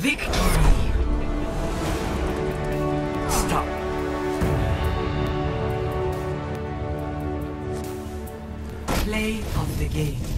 Victory. Stop. Play of the game.